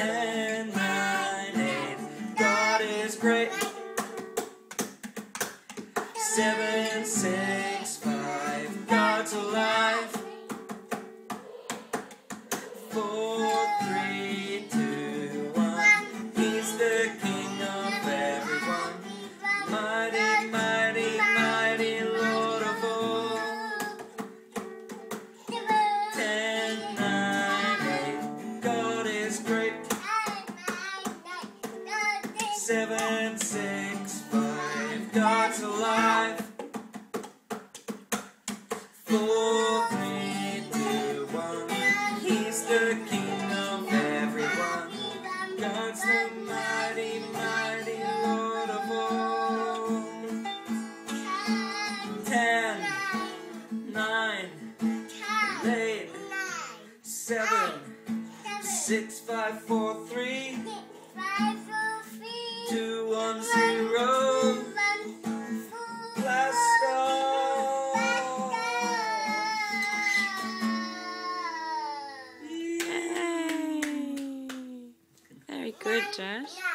and my name. God is great. Seven, six, five. God's alive. Four. Seven, six, five. God's alive. Four, three, two, one. He's the king of everyone. God's the mighty, mighty Lord of all. Ten, nine, eight, seven, six, five, four, three, zero. Blast off. Yay! Very good, Josh.